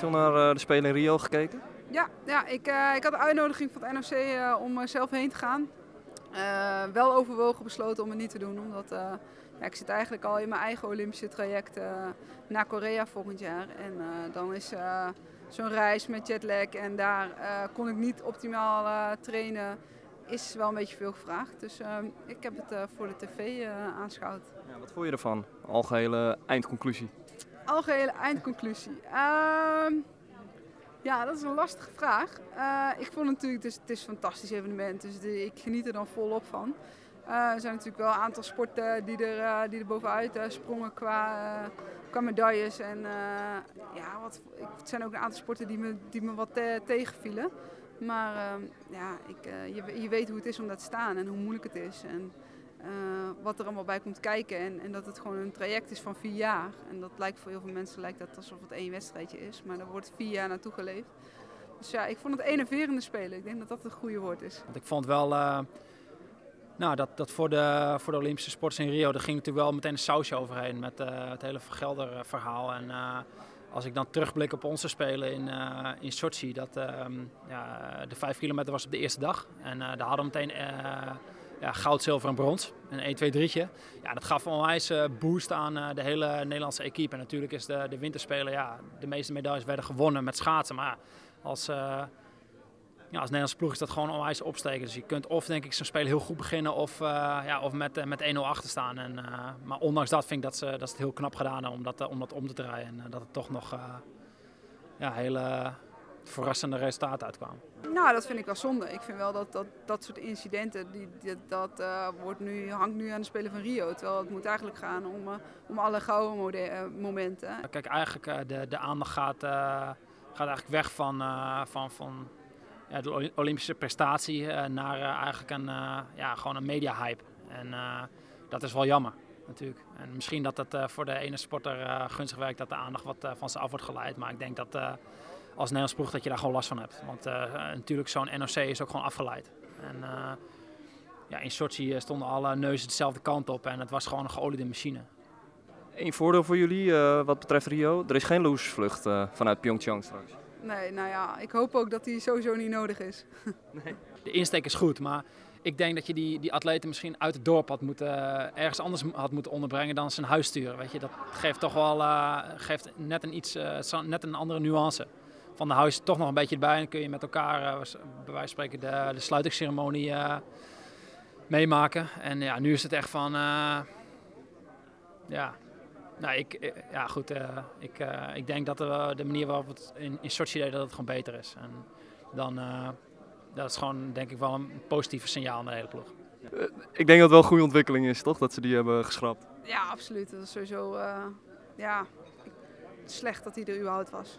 veel naar de Spelen in Rio gekeken? Ja, ja ik, ik had de uitnodiging van het NOC om zelf heen te gaan. wel overwogen besloten om het niet te doen, omdat ja, ik zit eigenlijk al in mijn eigen Olympische traject naar Korea volgend jaar. En dan is zo'n reis met jetlag en daar kon ik niet optimaal trainen is wel een beetje veel gevraagd. Dus ik heb het voor de tv aanschouwd. Ja, wat vond je ervan? Algehele eindconclusie. Algehele eindconclusie. Ehm, ja, dat is een lastige vraag. Eh, ik vond het natuurlijk, het is, het is een fantastisch evenement, dus ik geniet er dan volop van. er zijn natuurlijk wel een aantal sporten die er, die er bovenuit sprongen qua, qua medailles. En ja, wat, het zijn ook een aantal sporten die me, die me wat tegenvielen. Maar uh, ja, ik, je, je, weet hoe het is om daar te staan en hoe moeilijk het is. En uh, wat er allemaal bij komt kijken. En, en, dat het gewoon een traject is van vier jaar. En dat lijkt voor heel veel mensen lijkt dat alsof het één wedstrijdje is. Maar daar wordt vier jaar naartoe geleefd. Dus ja, ik vond het enerverende spelen. Ik denk dat dat het goede woord is. Want ik vond wel... Nou, dat, dat voor, de, voor de Olympische sports in Rio, daar ging natuurlijk wel meteen een sausje overheen met het hele Vergelder verhaal. En als ik dan terugblik op onze spelen in, uh, in Sochi, dat ehm, ja, de 5 kilometer was op de eerste dag. En daar hadden we meteen ja, goud, zilver en brons. Een 1, 2, 3'tje. Ja, dat gaf een onwijs boost aan de hele Nederlandse equipe. En natuurlijk is de, de winterspelen, ja, de meeste medailles werden gewonnen met schaatsen. Maar als ja, als Nederlandse ploeg is dat gewoon onwijs opsteken. Dus je kunt of denk ik zo'n spelen heel goed beginnen of, uh, ja, of met, met 1-0 achter staan. En, maar ondanks dat vind ik dat ze, dat ze het heel knap gedaan hebben om dat, om dat om te draaien. En dat het toch nog ja, hele verrassende resultaten uitkwamen. Nou, dat vind ik wel zonde. Ik vind wel dat dat, dat soort incidenten, die, dat, dat wordt nu, hangt nu aan de Spelen van Rio. Terwijl het moet eigenlijk gaan om, om alle gouden momenten. Kijk, eigenlijk de, de aandacht gaat, gaat eigenlijk weg van, van, van ja, de Olympische prestatie uh, naar uh, eigenlijk een, uh, ja, gewoon een media hype. En dat is wel jammer natuurlijk. En misschien dat het voor de ene sporter gunstig werkt dat de aandacht wat van ze af wordt geleid. Maar ik denk dat als Nederlands ploeg dat je daar gewoon last van hebt. Want natuurlijk zo'n NOC is ook gewoon afgeleid. En ja, in Sochi stonden alle neuzen dezelfde kant op en het was gewoon een geoliede machine. Eén voordeel voor jullie wat betreft Rio. Er is geen loosvlucht vanuit Pyeongchang straks. Nee, nou ja, ik hoop ook dat die sowieso niet nodig is. nee. De insteek is goed, maar ik denk dat je die, die atleten misschien uit het dorp had moeten, uh, ergens anders had moeten onderbrengen dan zijn huis sturen. Weet je, dat geeft toch wel uh, geeft net, een iets, uh, net een andere nuance. Van de huis toch nog een beetje erbij en dan kun je met elkaar, bij wijze van spreken, de, de sluitingsceremonie meemaken. En ja, nu is het echt van, ja, nou, ik, eh, ja, goed, uh, ik, uh, ik denk dat de, de manier waarop het in, in Sochi deden, dat het gewoon beter is. En dan, uh, dat is gewoon, denk ik, wel een positieve signaal naar de hele ploeg. ik denk dat het wel een goede ontwikkeling is, toch? Dat ze die hebben geschrapt. Ja, absoluut. Dat is sowieso, ja, slecht dat hij er überhaupt was.